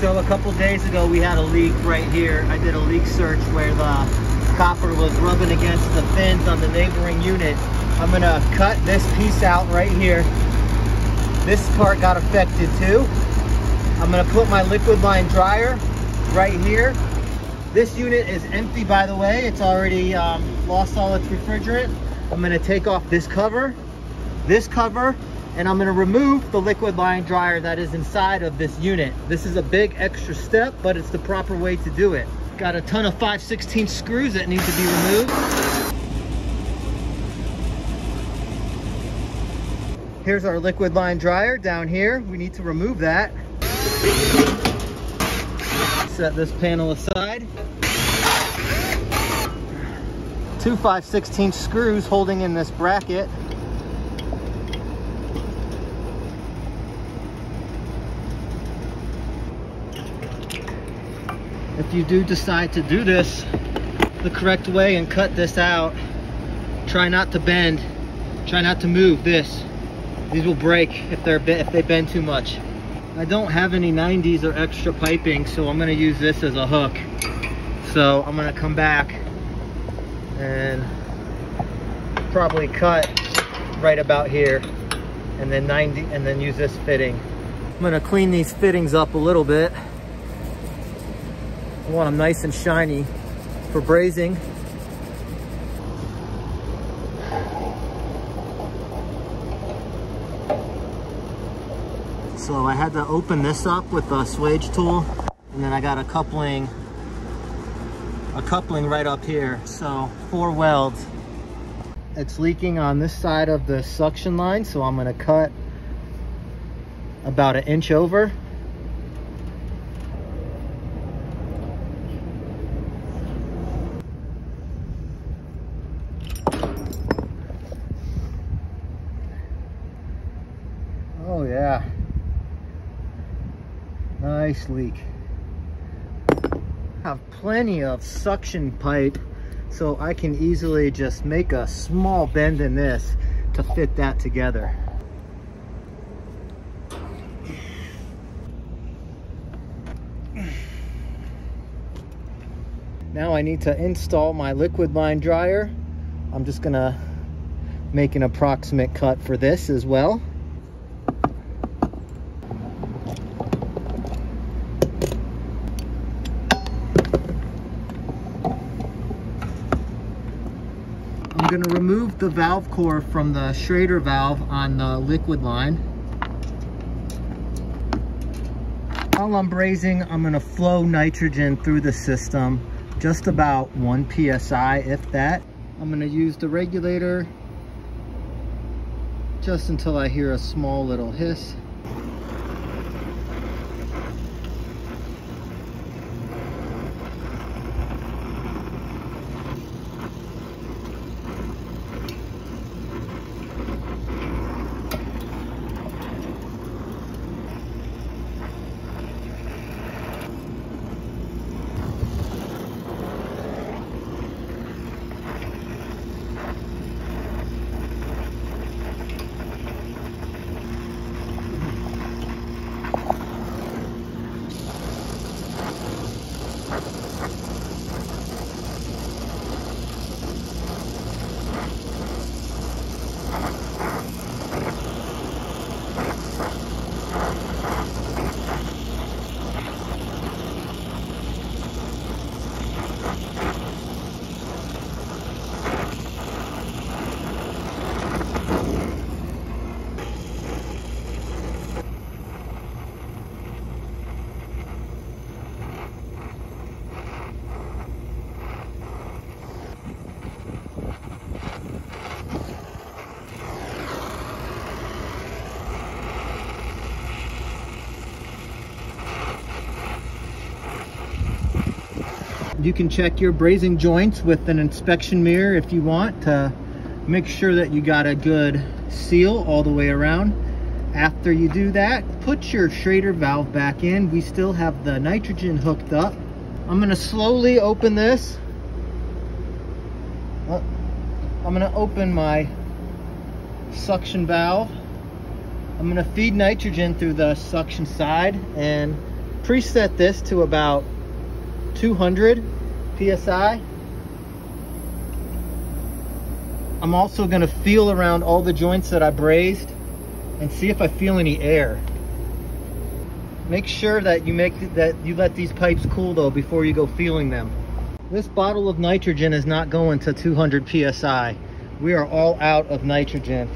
So a couple days ago we had a leak right here. I did a leak search where the copper was rubbing against the fins on the neighboring unit. I'm gonna cut this piece out right here. This part got affected too. I'm gonna put my liquid line dryer right here. This unit is empty by the way. It's already um, lost all its refrigerant. I'm gonna take off this cover, this cover, and I'm gonna remove the liquid line dryer that is inside of this unit. This is a big extra step, but it's the proper way to do it. Got a ton of 5 16 screws that need to be removed. Here's our liquid line dryer down here. We need to remove that. Set this panel aside. Two 5 16 screws holding in this bracket. If you do decide to do this the correct way and cut this out, try not to bend, try not to move this. These will break if they're if they bend too much. I don't have any 90s or extra piping, so I'm gonna use this as a hook. So I'm gonna come back and probably cut right about here and then 90 and then use this fitting. I'm gonna clean these fittings up a little bit. I want them nice and shiny for brazing. So I had to open this up with a swage tool and then I got a coupling a coupling right up here. So four welds. It's leaking on this side of the suction line so I'm gonna cut about an inch over Nice leak. Have plenty of suction pipe so I can easily just make a small bend in this to fit that together. Now I need to install my liquid line dryer. I'm just gonna make an approximate cut for this as well. Going to remove the valve core from the Schrader valve on the liquid line. While I'm brazing, I'm going to flow nitrogen through the system, just about 1 psi, if that. I'm going to use the regulator just until I hear a small little hiss. You can check your brazing joints with an inspection mirror if you want to make sure that you got a good seal all the way around. After you do that, put your Schrader valve back in. We still have the nitrogen hooked up. I'm gonna slowly open this. Oh, I'm gonna open my suction valve. I'm gonna feed nitrogen through the suction side and preset this to about 200 PSI. I'm also gonna feel around all the joints that I brazed and see if I feel any air. Make sure that you make that you let these pipes cool though before you go feeling them. This bottle of nitrogen is not going to 200 PSI. We are all out of nitrogen.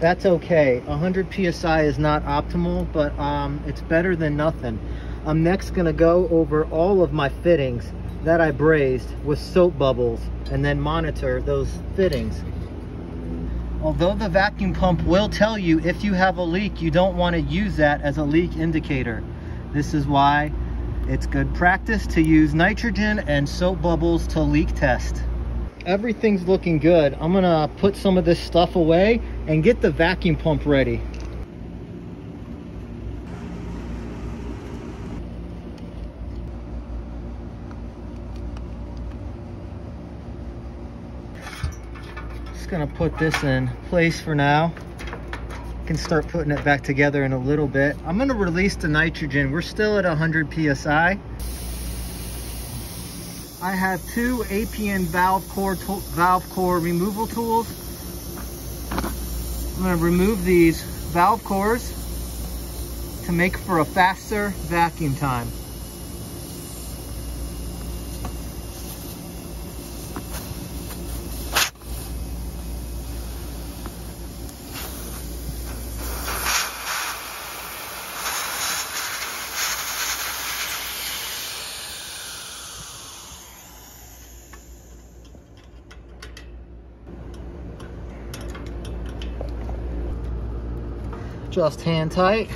That's okay. 100 PSI is not optimal, but um, it's better than nothing. I'm next gonna go over all of my fittings that I brazed with soap bubbles and then monitor those fittings. Although the vacuum pump will tell you if you have a leak, you don't want to use that as a leak indicator. This is why it's good practice to use nitrogen and soap bubbles to leak test. Everything's looking good. I'm gonna put some of this stuff away and get the vacuum pump ready. Gonna put this in place for now. Can start putting it back together in a little bit. I'm gonna release the nitrogen. We're still at 100 PSI. I have two Appion valve core, valve core removal tools. I'm gonna remove these valve cores to make for a faster vacuum time. Just hand tight.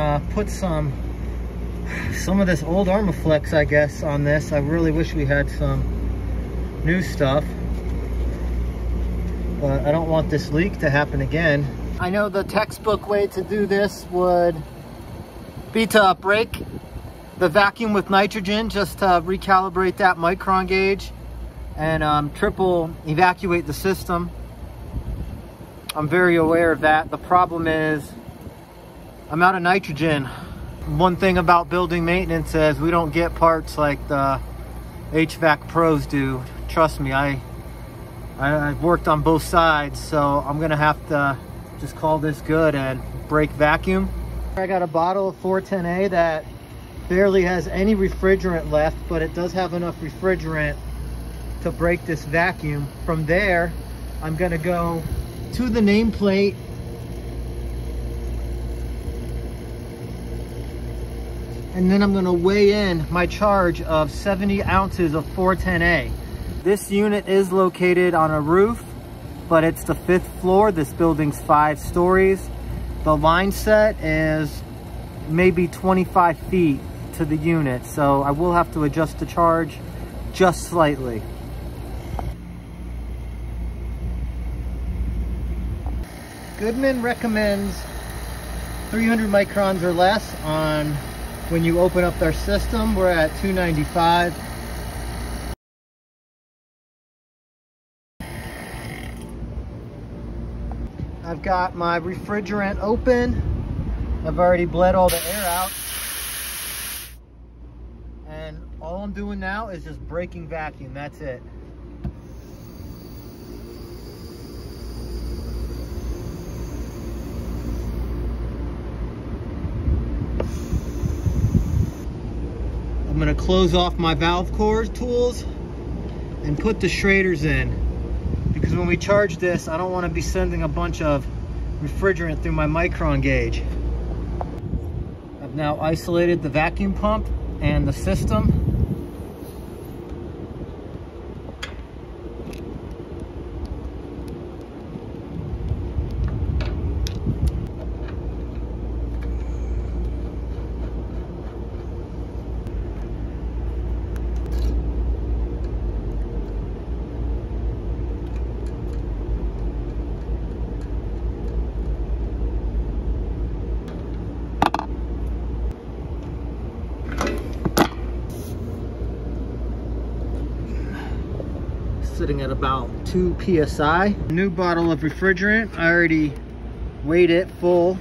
I'm put some some of this old Armaflex, I guess, on this. I really wish we had some new stuff. But I don't want this leak to happen again. I know the textbook way to do this would be to break the vacuum with nitrogen just to recalibrate that micron gauge and um, triple evacuate the system. I'm very aware of that. The problem is I'm out of nitrogen. One thing about building maintenance is we don't get parts like the HVAC pros do. Trust me, I, I have worked on both sides, so I'm gonna have to just call this good and break vacuum. I got a bottle of 410A that barely has any refrigerant left, but it does have enough refrigerant to break this vacuum. From there, I'm gonna go to the nameplate and then I'm gonna weigh in my charge of 70 ounces of 410A. This unit is located on a roof, but it's the fifth floor. This building's five stories. The line set is maybe 25 feet to the unit, so I will have to adjust the charge just slightly. Goodman recommends 300 microns or less on when you open up their system. We're at 295. I've got my refrigerant open. I've already bled all the air out. And all I'm doing now is just breaking vacuum, that's it. I'm gonna close off my valve core tools and put the Schraders in. Because when we charge this, I don't wanna be sending a bunch of refrigerant through my micron gauge. I've now isolated the vacuum pump and the system sitting at about 2 psi. New bottle of refrigerant. I already weighed it full.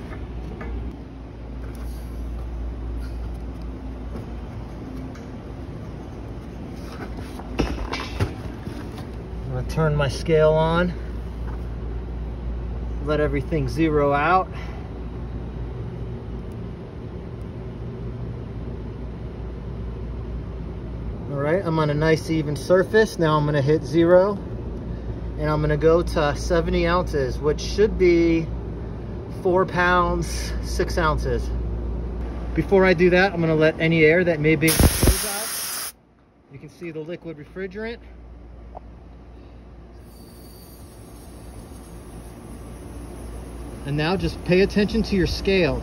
I'm gonna turn my scale on. Let everything zero out. Right, I'm on a nice even surface. Now I'm gonna hit zero and I'm gonna go to 70 ounces, which should be four pounds, six ounces. Before I do that, I'm gonna let any air that may be out. You can see the liquid refrigerant. And now just pay attention to your scale.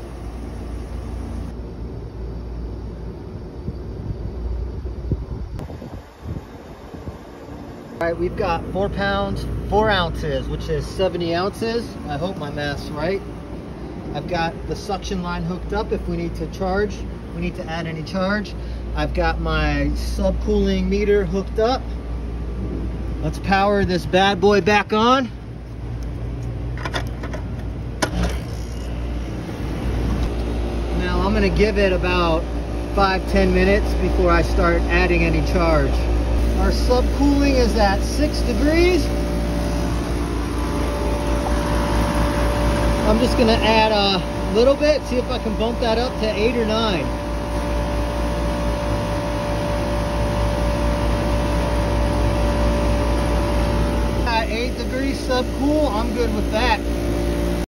All right, we've got four pounds, four ounces, which is 70 ounces. I hope my math's right. I've got the suction line hooked up if we need to charge, we need to add any charge. I've got my subcooling meter hooked up. Let's power this bad boy back on. Now I'm gonna give it about five, 10 minutes before I start adding any charge. Our subcooling is at six degrees. I'm just gonna add a little bit, see if I can bump that up to eight or nine. At eight degrees subcool, I'm good with that.